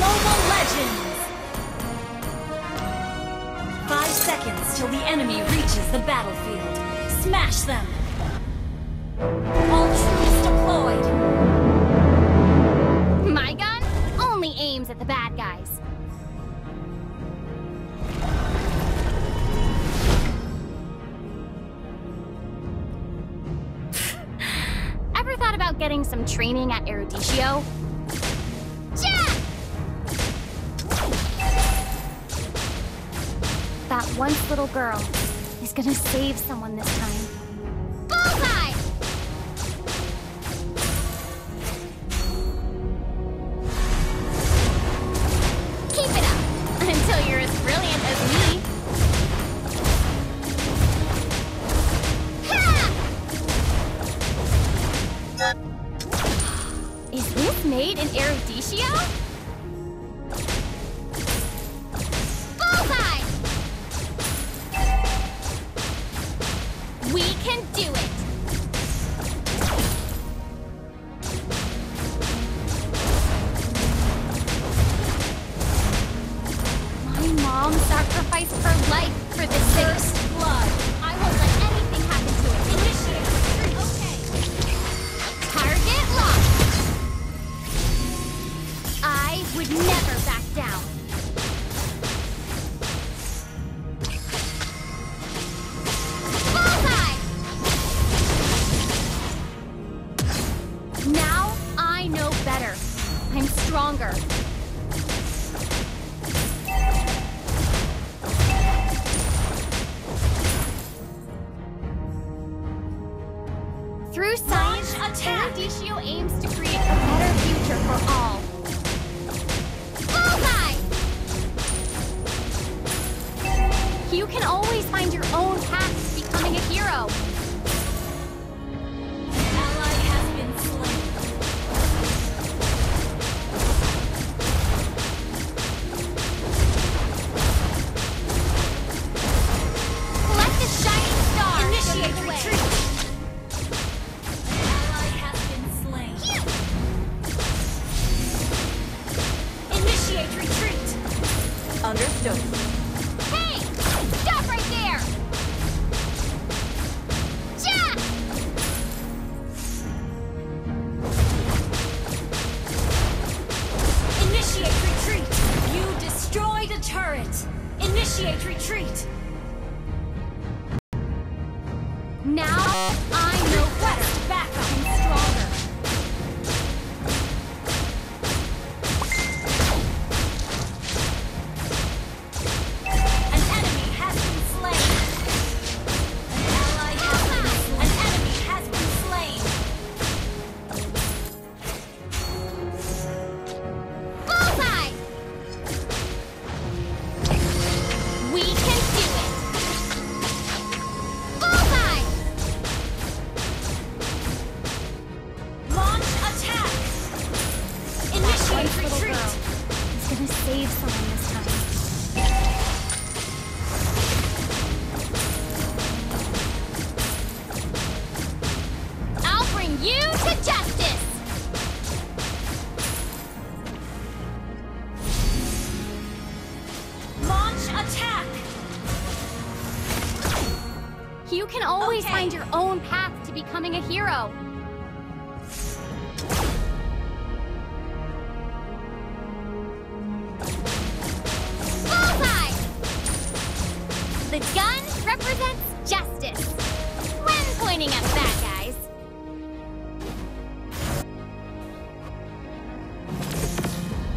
Mobile Legends! Five seconds till the enemy reaches the battlefield. Smash them! All troops deployed! My gun only aims at the bad guys. Ever thought about getting some training at Eruditio? That once little girl is gonna save someone this time. Keep it up until you're as brilliant as me. Is this made in Eruditio? Mom sacrificed her life for this city. Through science! Eruditio aims to create a better future for all. Bullseye! You can always find your own path to becoming a hero. Save someone this time. I'll bring you to justice! Launch attack! You can always Okay. find your own path to becoming a hero. The gun represents justice when pointing at bad guys.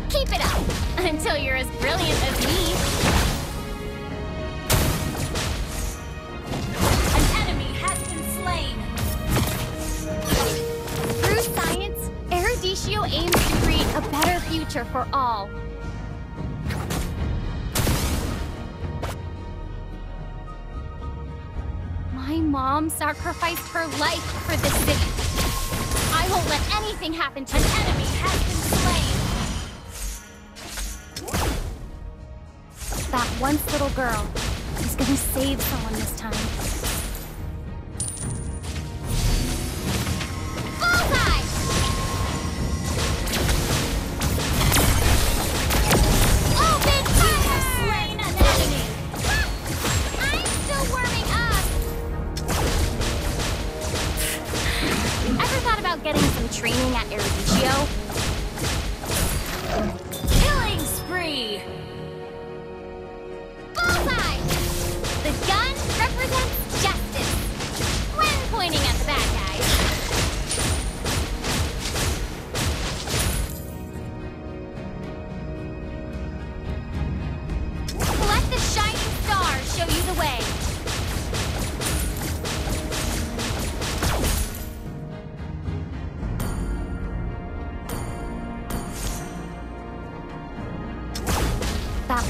Keep it up until you're as brilliant as me. An enemy has been slain! Through science, Eruditio aims to create a better future for all. Mom sacrificed her life for this city. I won't let anything happen to An enemy has been slain! That once little girl is gonna save someone this time. Getting training at Eruditio? Killing spree!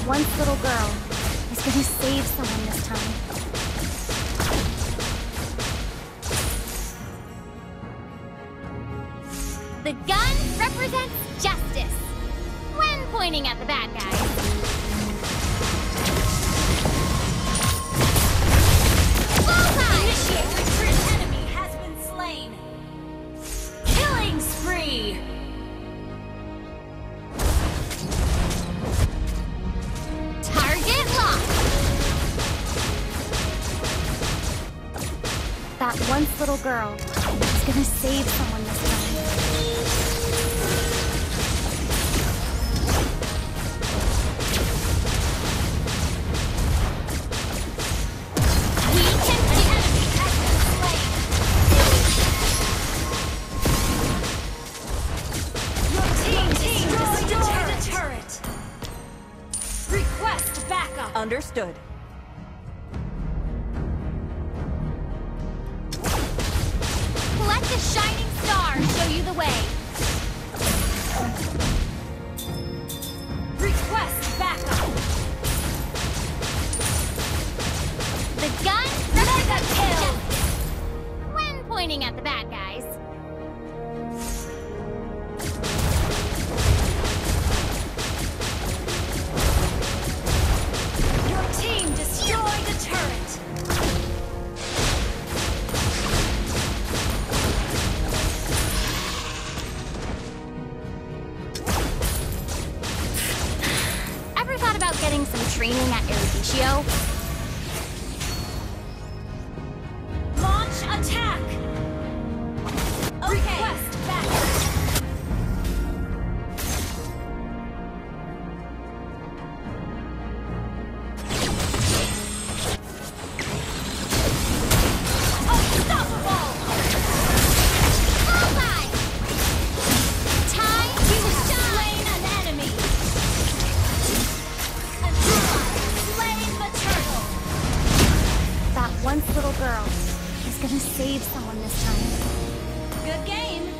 Once little girl is gonna save someone this time. The gun represents justice when pointing at the bad guys. Little girl is gonna save someone this time. We can An do enemy has been slain. Your team, team destroyed the turret. Request backup. Understood. Shining star show you the way. Someone this time. Good game.